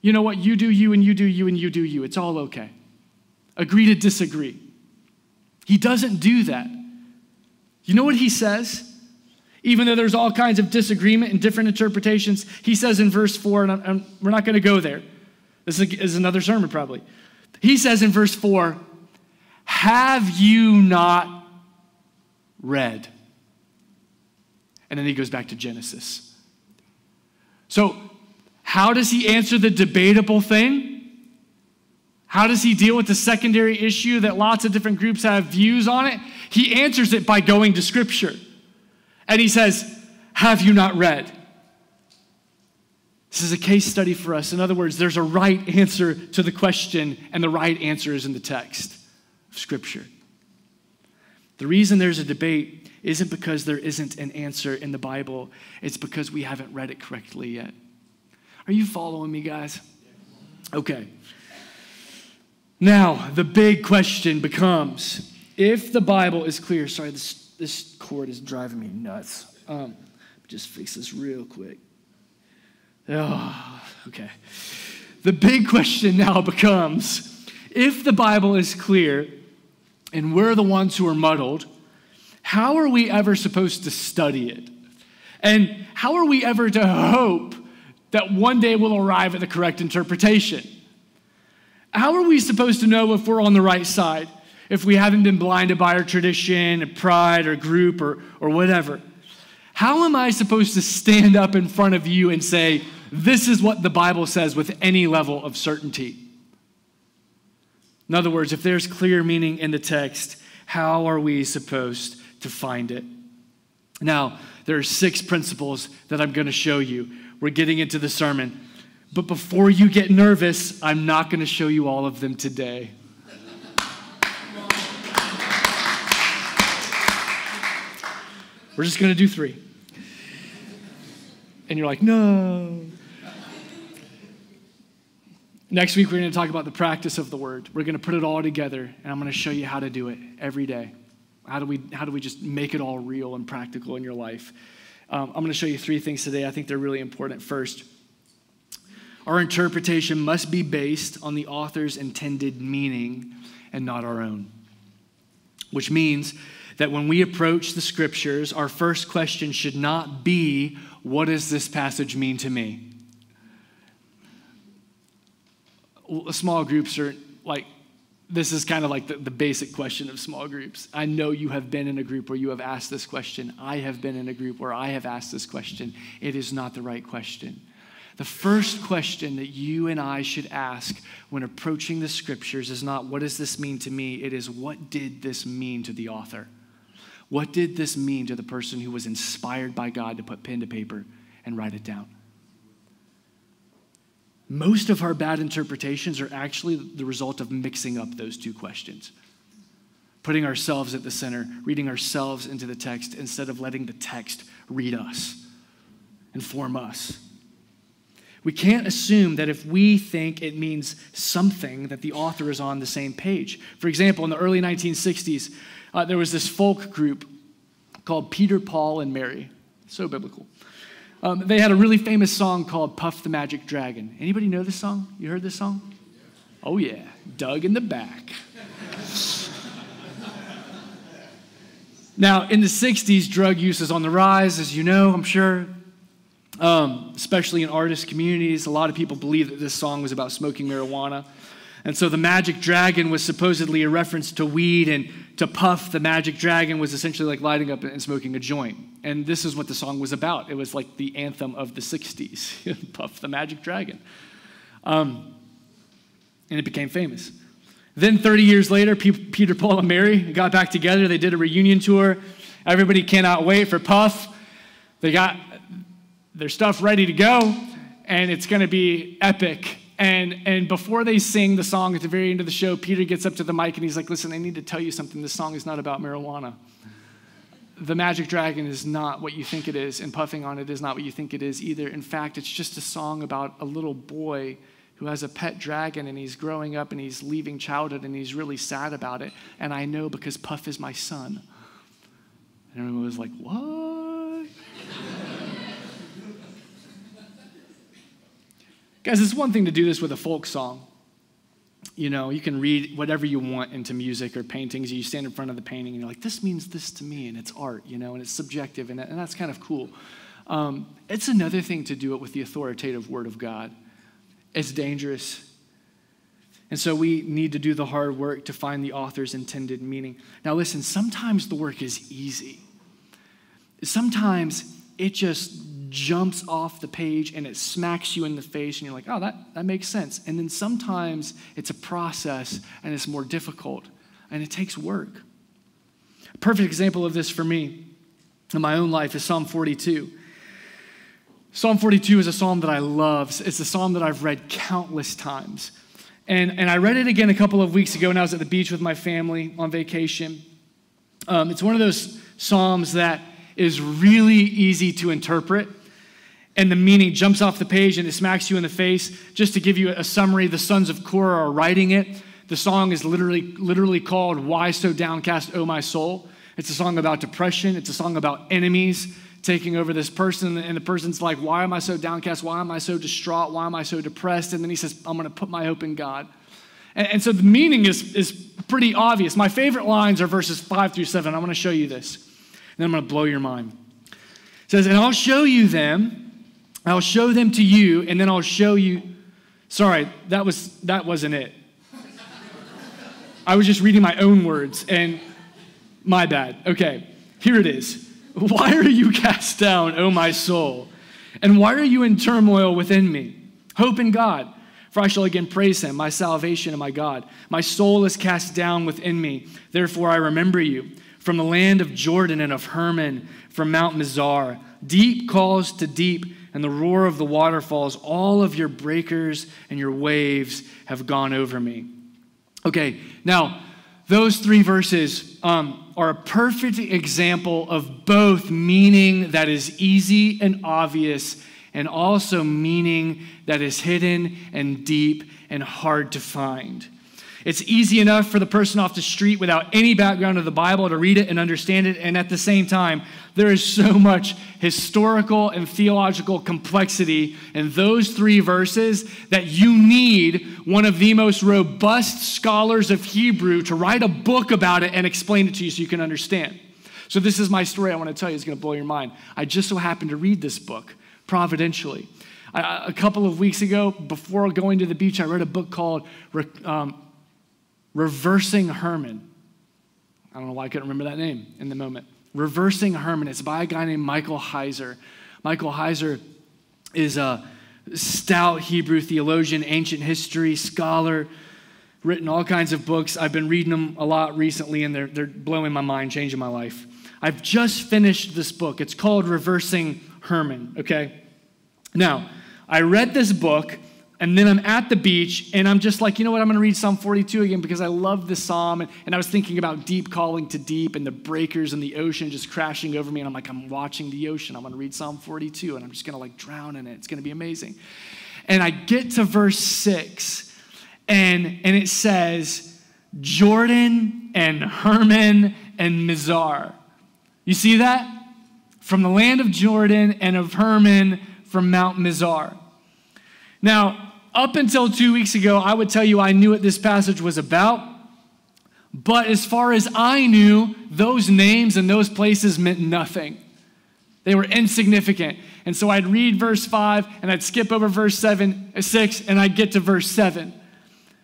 S2: You know what? You do you, and you do you, and you do you. It's all okay. Agree to disagree. He doesn't do that. You know what he says? even though there's all kinds of disagreement and different interpretations. He says in verse 4, and I'm, I'm, we're not going to go there. This is, is another sermon, probably. He says in verse 4, Have you not read? And then he goes back to Genesis. So, how does he answer the debatable thing? How does he deal with the secondary issue that lots of different groups have views on it? He answers it by going to Scripture. And he says, Have you not read? This is a case study for us. In other words, there's a right answer to the question, and the right answer is in the text of Scripture. The reason there's a debate isn't because there isn't an answer in the Bible, it's because we haven't read it correctly yet. Are you following me, guys? Okay. Now, the big question becomes if the Bible is clear, sorry, this this cord is driving me nuts. Um, just fix this real quick. Oh, okay. The big question now *laughs* becomes if the Bible is clear and we're the ones who are muddled, how are we ever supposed to study it? And how are we ever to hope that one day we'll arrive at the correct interpretation? How are we supposed to know if we're on the right side? if we haven't been blinded by our tradition, or pride, or group, or, or whatever. How am I supposed to stand up in front of you and say, this is what the Bible says with any level of certainty? In other words, if there's clear meaning in the text, how are we supposed to find it? Now, there are six principles that I'm going to show you. We're getting into the sermon. But before you get nervous, I'm not going to show you all of them today. We're just going to do three. And you're like, no. Next week, we're going to talk about the practice of the word. We're going to put it all together, and I'm going to show you how to do it every day. How do we, how do we just make it all real and practical in your life? Um, I'm going to show you three things today. I think they're really important. First, our interpretation must be based on the author's intended meaning and not our own, which means that when we approach the scriptures, our first question should not be, What does this passage mean to me? Small groups are like, this is kind of like the, the basic question of small groups. I know you have been in a group where you have asked this question. I have been in a group where I have asked this question. It is not the right question. The first question that you and I should ask when approaching the scriptures is not, what does this mean to me? It is, what did this mean to the author? What did this mean to the person who was inspired by God to put pen to paper and write it down? Most of our bad interpretations are actually the result of mixing up those two questions. Putting ourselves at the center, reading ourselves into the text instead of letting the text read us, inform us. We can't assume that if we think it means something that the author is on the same page. For example, in the early 1960s, uh, there was this folk group called Peter, Paul, and Mary. So biblical. Um, they had a really famous song called Puff the Magic Dragon. Anybody know this song? You heard this song? Oh, yeah. Doug in the back. now, in the 60s, drug use is on the rise, as you know, I'm sure. Um, especially in artist communities. A lot of people believe that this song was about smoking marijuana. And so the magic dragon was supposedly a reference to weed, and to puff the magic dragon was essentially like lighting up and smoking a joint. And this is what the song was about. It was like the anthem of the 60s *laughs* Puff the Magic Dragon. Um, and it became famous. Then 30 years later, Peter, Paul, and Mary got back together. They did a reunion tour. Everybody cannot wait for Puff. They got their stuff ready to go, and it's going to be epic. And, and before they sing the song at the very end of the show, Peter gets up to the mic and he's like, Listen, I need to tell you something. This song is not about marijuana. The magic dragon is not what you think it is, and puffing on it is not what you think it is either. In fact, it's just a song about a little boy who has a pet dragon and he's growing up and he's leaving childhood and he's really sad about it. And I know because Puff is my son. And everyone was like, What? Guys, it's one thing to do this with a folk song. You know, you can read whatever you want into music or paintings. You stand in front of the painting and you're like, this means this to me, and it's art, you know, and it's subjective, and, and that's kind of cool. Um, it's another thing to do it with the authoritative Word of God. It's dangerous. And so we need to do the hard work to find the author's intended meaning. Now, listen, sometimes the work is easy. Sometimes it just jumps off the page and it smacks you in the face, and you're like, oh, that, that makes sense. And then sometimes it's a process and it's more difficult and it takes work. A perfect example of this for me in my own life is Psalm 42. Psalm 42 is a psalm that I love. It's a psalm that I've read countless times. And, and I read it again a couple of weeks ago when I was at the beach with my family on vacation. Um, it's one of those psalms that is really easy to interpret and the meaning jumps off the page and it smacks you in the face. Just to give you a summary, the sons of Korah are writing it. The song is literally, literally called Why So Downcast, O My Soul. It's a song about depression, it's a song about enemies taking over this person, and the person's like, Why am I so downcast? Why am I so distraught? Why am I so depressed? And then he says, I'm going to put my hope in God. And, and so the meaning is, is pretty obvious. My favorite lines are verses five through seven. I'm going to show you this, and then I'm going to blow your mind. It says, And I'll show you them I'll show them to you, and then I'll show you. Sorry, that, was, that wasn't it. I was just reading my own words, and my bad. Okay, here it is. Why are you cast down, O my soul? And why are you in turmoil within me? Hope in God, for I shall again praise him, my salvation and my God. My soul is cast down within me, therefore I remember you. From the land of Jordan and of Hermon, from Mount Mizar, deep calls to deep and the roar of the waterfalls, all of your breakers and your waves have gone over me. Okay, now, those three verses um, are a perfect example of both meaning that is easy and obvious, and also meaning that is hidden and deep and hard to find. It's easy enough for the person off the street without any background of the Bible to read it and understand it. And at the same time, there is so much historical and theological complexity in those three verses that you need one of the most robust scholars of Hebrew to write a book about it and explain it to you so you can understand. So, this is my story I want to tell you. It's going to blow your mind. I just so happened to read this book providentially. A couple of weeks ago, before going to the beach, I read a book called um, Reversing Hermon. I don't know why I couldn't remember that name in the moment. Reversing Hermon. It's by a guy named Michael Heiser. Michael Heiser is a stout Hebrew theologian, ancient history scholar, written all kinds of books. I've been reading them a lot recently, and they're, they're blowing my mind, changing my life. I've just finished this book. It's called Reversing Hermon, okay? Now, I read this book and then I'm at the beach and I'm just like, you know what? I'm going to read Psalm 42 again because I love this psalm. And, and I was thinking about deep calling to deep and the breakers and the ocean just crashing over me. And I'm like, I'm watching the ocean. I'm going to read Psalm 42 and I'm just going to like drown in it. It's going to be amazing. And I get to verse six and, and it says, Jordan and Hermon and Mizar. You see that? From the land of Jordan and of Hermon from Mount Mizar. Now, up until two weeks ago, I would tell you I knew what this passage was about. But as far as I knew, those names and those places meant nothing. They were insignificant. And so I'd read verse 5 and I'd skip over verse 7, uh, 6 and I'd get to verse 7.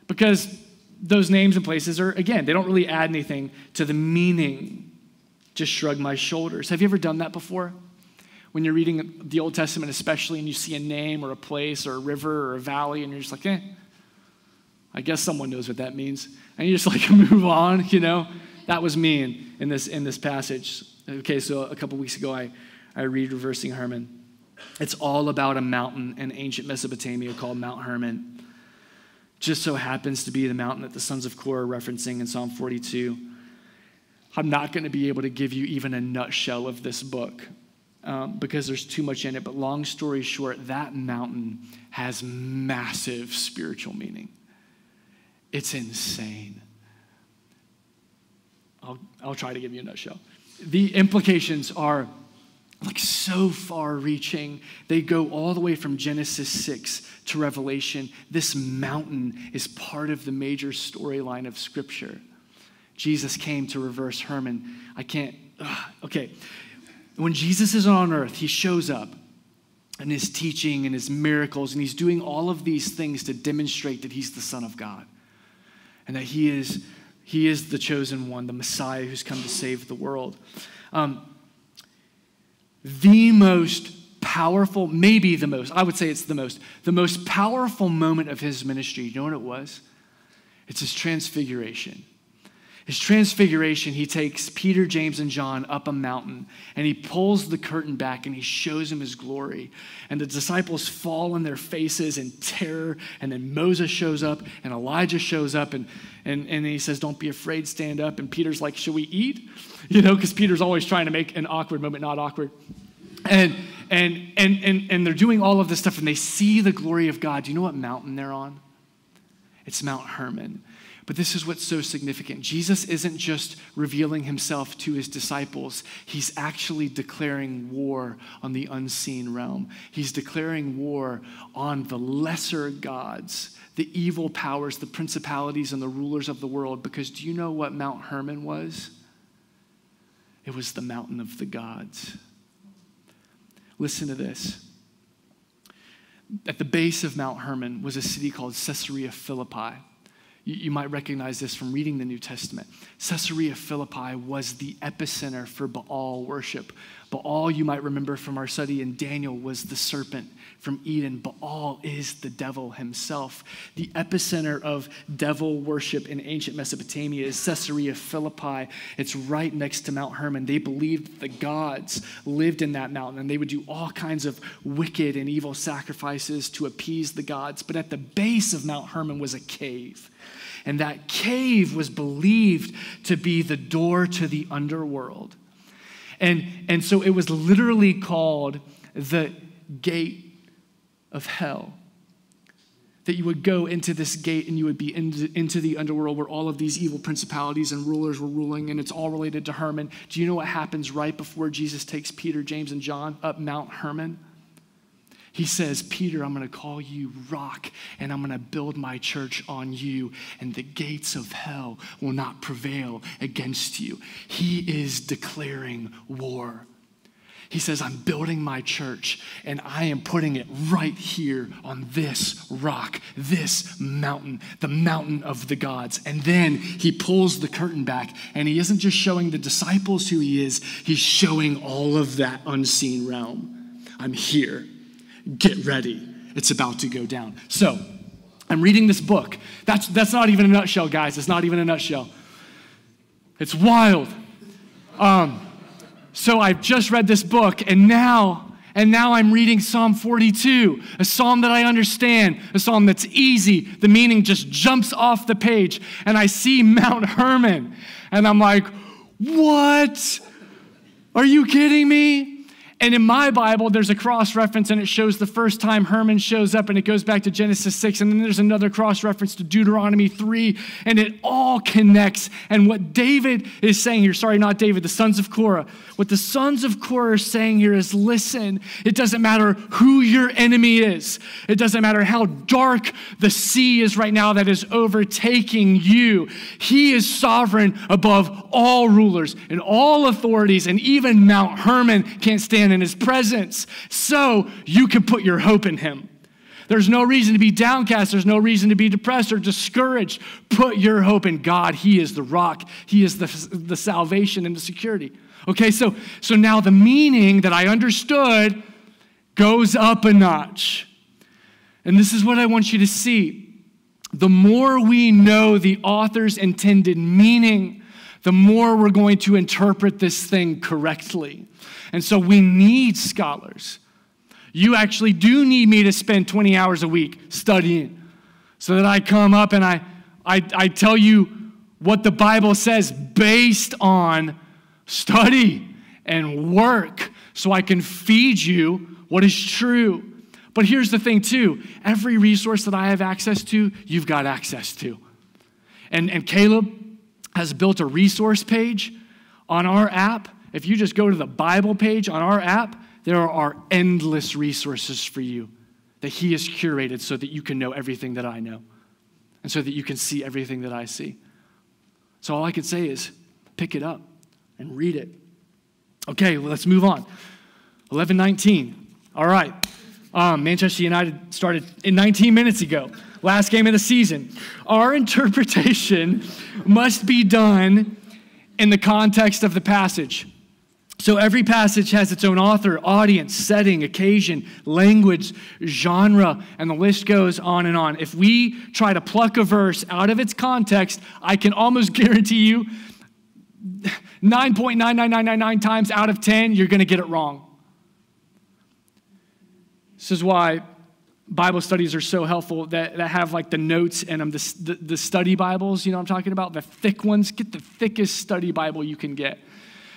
S2: because those names and places are, again, they don't really add anything to the meaning. Just shrug my shoulders. Have you ever done that before? When you're reading the Old Testament, especially, and you see a name or a place or a river or a valley, and you're just like, eh, I guess someone knows what that means. And you just like *laughs* move on, you know? That was me in, in this, in this passage. Okay, so a couple weeks ago, I, I read Reversing Hermon. It's all about a mountain in ancient Mesopotamia called Mount Hermon. Just so happens to be the mountain that the sons of Korah are referencing in Psalm 42. I'm not going to be able to give you even a nutshell of this book um, because there's too much in it. But long story short, that mountain has massive spiritual meaning. It's insane. I'll, I'll try to give you a nutshell. The implications are like so far reaching. They go all the way from Genesis 6 to Revelation. This mountain is part of the major storyline of Scripture. Jesus came to reverse Hermon. I can't, ugh, okay. When Jesus is on earth, he shows up and his teaching and his miracles, and he's doing all of these things to demonstrate that he's the Son of God and that he is, he is the chosen one, the Messiah who's come to save the world. Um, the most powerful, maybe the most, I would say it's the most, the most powerful moment of his ministry, you know what it was? It's his transfiguration. His transfiguration, he takes Peter, James, and John up a mountain and he pulls the curtain back and he shows them his glory. And the disciples fall on their faces in terror. And then Moses shows up and Elijah shows up and, and, and he says, Don't be afraid, stand up. And Peter's like, Should we eat? *laughs* You know, because Peter's always trying to make an awkward moment not awkward. And, and, and, and, and they're doing all of this stuff and they see the glory of God. Do you know what mountain they're on? It's Mount Hermon. But this is what's so significant. Jesus isn't just revealing himself to his disciples, he's actually declaring war on the unseen realm. He's declaring war on the lesser gods, the evil powers, the principalities, and the rulers of the world. Because do you know what Mount Hermon was? It was the mountain of the gods. Listen to this. At the base of Mount Hermon was a city called Caesarea Philippi. You, might recognize this from reading the New Testament. Caesarea Philippi was the epicenter for Baal worship. Baal, you might remember from our study in Daniel, was the serpent from Eden. Baal is the devil himself. The epicenter of devil worship in ancient Mesopotamia is Caesarea Philippi. It's right next to Mount Hermon. They believed the gods lived in that mountain and they would do all kinds of wicked and evil sacrifices to appease the gods. But at the base of Mount Hermon was a cave. And that cave was believed to be the door to the underworld. And, and so it was literally called the gate of hell. That you would go into this gate and you would be into, into the underworld where all of these evil principalities and rulers were ruling, and it's all related to Hermon. Do you know what happens right before Jesus takes Peter, James, and John up Mount Hermon? He says, Peter, I'm going to call you rock, and I'm going to build my church on you, and the gates of hell will not prevail against you. He is declaring war. He says, I'm building my church and I am putting it right here on this rock, this mountain, the mountain of the gods. And then he pulls the curtain back and he isn't just showing the disciples who he is, he's showing all of that unseen realm. I'm here get ready. It's about to go down. So, I'm reading this book. That's, that's not even a nutshell, guys. It's not even a nutshell. It's wild. Um, so I've just read this book, and now, and now I'm reading Psalm 42, a psalm that I understand, a psalm that's easy. The meaning just jumps off the page, and I see Mount Hermon, and I'm like, what? Are you kidding me? And in my Bible, there's a cross reference and it shows the first time Hermon shows up and it goes back to Genesis 6. And then there's another cross reference to Deuteronomy 3. And it all connects. And what David is saying here, sorry, not David, the sons of Korah, what the sons of Korah are saying here is listen, it doesn't matter who your enemy is, it doesn't matter how dark the sea is right now that is overtaking you. He is sovereign above all rulers and all authorities, and even Mount Hermon can't stand in his presence. So you can put your hope in him. There's no reason to be downcast. There's no reason to be depressed or discouraged. Put your hope in God. He is the rock, He is the, the salvation and the security. Okay, so, so now the meaning that I understood goes up a notch. And this is what I want you to see. The more we know the author's intended meaning, the more we're going to interpret this thing correctly. And so we need scholars. You actually do need me to spend 20 hours a week studying so that I come up and I, I, I tell you what the Bible says based on study and work so I can feed you what is true. But here's the thing, too every resource that I have access to, you've got access to. And, and Caleb has built a resource page on our app. If you just go to the Bible page on our app, there are endless resources for you that He has curated so that you can know everything that I know and so that you can see everything that I see. So all I can say is pick it up and read it. Okay, well, let's move on. 11:19. All right. Um, Manchester United started in 19 minutes ago. Last game of the season. Our *laughs* interpretation must be done in the context of the passage. So every passage has its own author, audience, setting, occasion, language, genre, and the list goes on and on. If we try to pluck a verse out of its context, I can almost *laughs* guarantee you 9.99999 times out of 10, you're going to get it wrong. This is why Bible studies are so helpful that, that have like the notes in them, the, the, the study Bibles, you know what I'm talking about? The thick ones. Get the thickest study Bible you can get.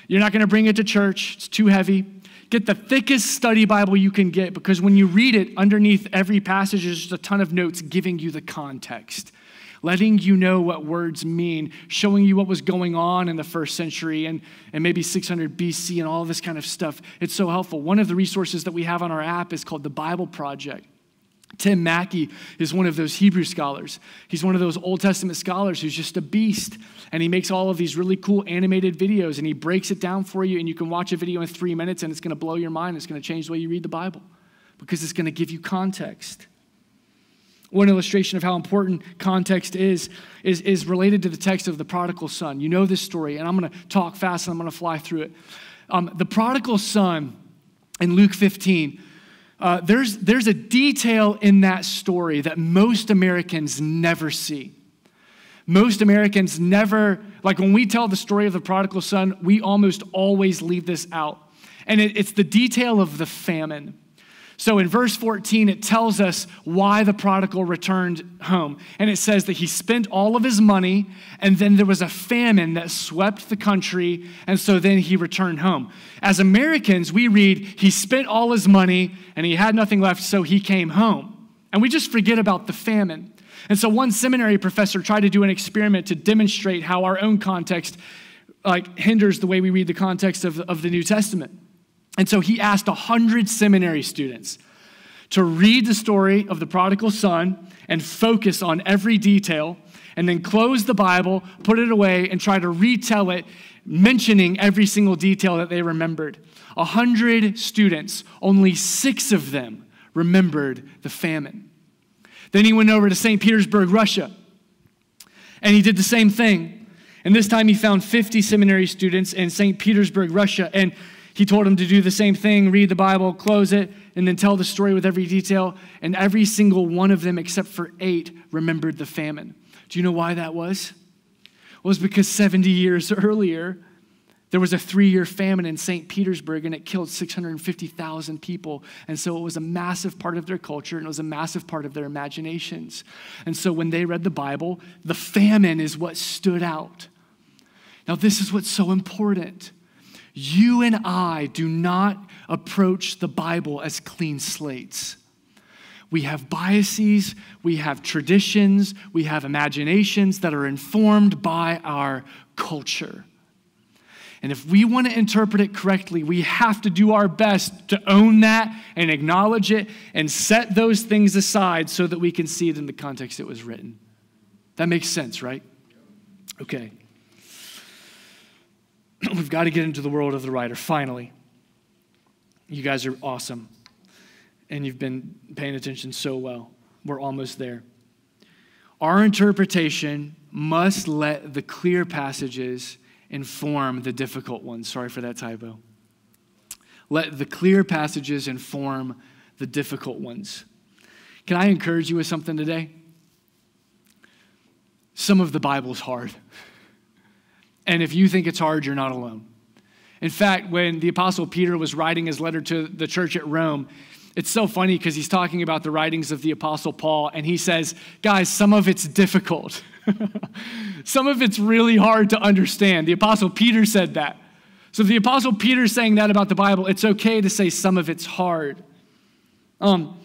S2: You're not going to bring it to church, it's too heavy. Get the thickest study Bible you can get because when you read it, underneath every passage, there's just a ton of notes giving you the context, letting you know what words mean, showing you what was going on in the first century and, and maybe 600 BC and all this kind of stuff. It's so helpful. One of the resources that we have on our app is called the Bible Project. Tim Mackie is one of those Hebrew scholars. He's one of those Old Testament scholars who's just a beast. And he makes all of these really cool animated videos and he breaks it down for you. And you can watch a video in three minutes and it's going to blow your mind. It's going to change the way you read the Bible because it's going to give you context. One illustration of how important context is, is, is related to the text of the prodigal son. You know this story, and I'm going to talk fast and I'm going to fly through it. Um, the prodigal son in Luke 15 uh, there's, there's a detail in that story that most Americans never see. Most Americans never, like when we tell the story of the prodigal son, we almost always leave this out. And it, it's the detail of the famine. So in verse 14, it tells us why the prodigal returned home. And it says that he spent all of his money, and then there was a famine that swept the country, and so then he returned home. As Americans, we read, he spent all his money, and he had nothing left, so he came home. And we just forget about the famine. And so one seminary professor tried to do an experiment to demonstrate how our own context like hinders the way we read the context of, of the New Testament. And so he asked 100 seminary students to read the story of the prodigal son and focus on every detail, and then close the Bible, put it away, and try to retell it, mentioning every single detail that they remembered. 100 students, only six of them remembered the famine. Then he went over to St. Petersburg, Russia, and he did the same thing. And this time he found 50 seminary students in St. Petersburg, Russia. And he told him to do the same thing read the Bible, close it, and then tell the story with every detail. And every single one of them, except for eight, remembered the famine. Do you know why that was? Was because 70 years *laughs* earlier, there was a three year famine in St. Petersburg and it killed 650,000 people. And so it was a massive part of their culture and it was a massive part of their imaginations. And so when they read the Bible, the famine is what stood out. Now, this is what's so important. You and I do not approach the Bible as clean slates. We have biases, we have traditions, we have imaginations that are informed by our culture. And if we want to interpret it correctly, we have to do our best to own that and acknowledge it and set those things aside so that we can see it in the context it was written. That makes sense, right? Okay. *clears throat* we've got to get into the world of the writer finally. You guys are awesome. and you've been paying attention so well. We're almost there. Our interpretation must let the clear passages inform the difficult ones. Sorry for that typo. Let the clear passages inform the difficult ones. Can I encourage you with something today? Some of the Bible's hard. *laughs* And if you think it's hard, you're not alone. In fact, when the Apostle Peter was writing his letter to the church at Rome, it's so funny because he's talking about the writings of the Apostle Paul, and he says, Guys, some of it's difficult. *laughs* some of it's really hard to understand. The Apostle Peter said that. So if the Apostle Peter's saying that about the Bible, it's okay to say some of it's hard. Um,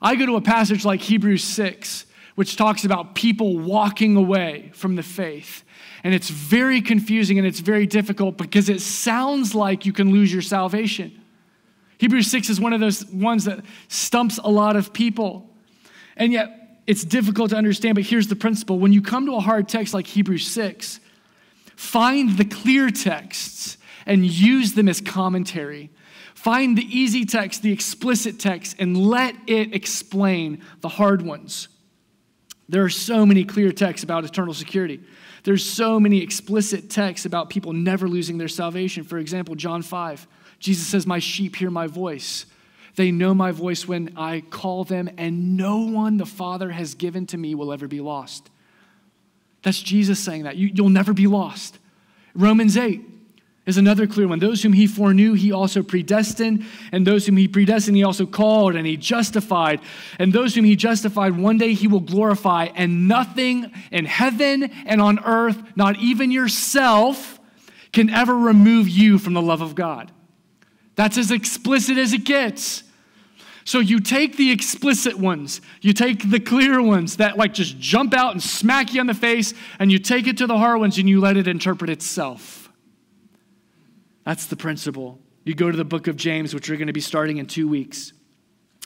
S2: I go to a passage like Hebrews 6, which talks about people walking away from the faith. And it's very confusing and it's very difficult because it sounds like you can lose your salvation. Hebrews 6 is one of those ones that stumps a lot of people. And yet, it's difficult to understand, but here's the principle. When you come to a hard text like Hebrews 6, find the clear texts and use them as commentary. Find the easy text, the explicit text, and let it explain the hard ones. There are so many clear texts about eternal security. There's so many explicit texts about people never losing their salvation. For example, John 5. Jesus says, My sheep hear my voice. They know my voice when I call them, and no one the Father has given to me will ever be lost. That's Jesus saying that. You, will never be lost. Romans 8 is another clear one. Those whom he foreknew, he also predestined, and those whom he predestined, he also called, and he justified. And those whom he justified, one day he will glorify, and nothing in heaven and on earth, not even yourself, can ever remove you from the love of God. That's as explicit as it gets. So you take the explicit ones, you take the clear ones that like just jump out and smack you on the face, and you take it to the hard ones and you let it interpret itself. That's the principle. You go to the book of James, which we're going to be starting in two weeks.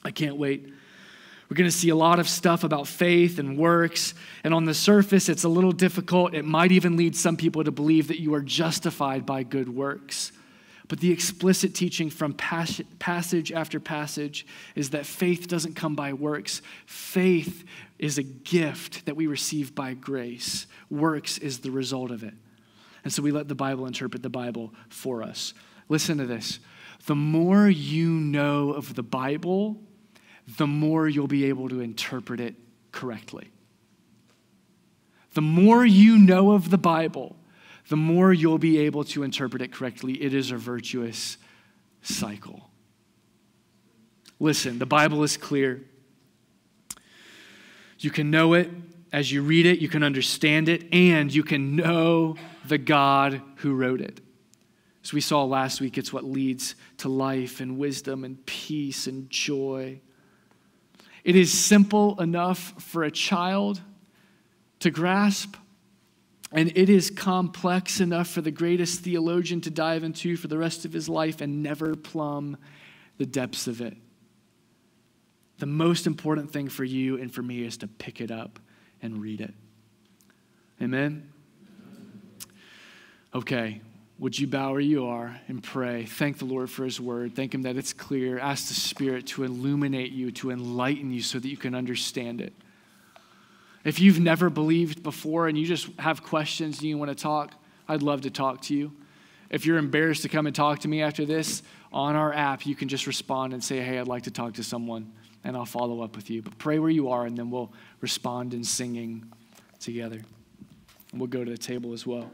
S2: I can't wait. We're going to see a lot of stuff about faith and works. And on the surface, it's a little difficult. It might even lead some people to believe that you are justified by good works. But the explicit teaching from passage after passage is that faith doesn't come by works. Faith is a gift that we receive by grace, works is the result of it. And so we let the Bible interpret the Bible for us. Listen to this the more you know of the Bible, the more you'll be able to interpret it correctly. The more you know of the Bible, the more you'll be able to interpret it correctly. It is a virtuous cycle. Listen, the Bible is clear. You can know it as you read it, you can understand it, and you can know the God who wrote it. As we saw last week, it's what leads to life and wisdom and peace and joy. It is simple enough for a child to grasp, and it is complex enough for the greatest theologian to dive into for the rest of his life and never plumb the depths of it. The most important thing for you and for me is to pick it up and read it. Amen? Okay, would you bow where you are and pray? Thank the Lord for his word. Thank him that it's clear. Ask the Spirit to illuminate you, to enlighten you so that you can understand it. If you've never believed before and you just have questions and you want to talk, I'd love to talk to you. If you're embarrassed to come and talk to me after this, on our app, you can just respond and say, Hey, I'd like to talk to someone, and I'll follow up with you. But pray where you are, and then we'll respond in singing together. And we'll go to the table as well.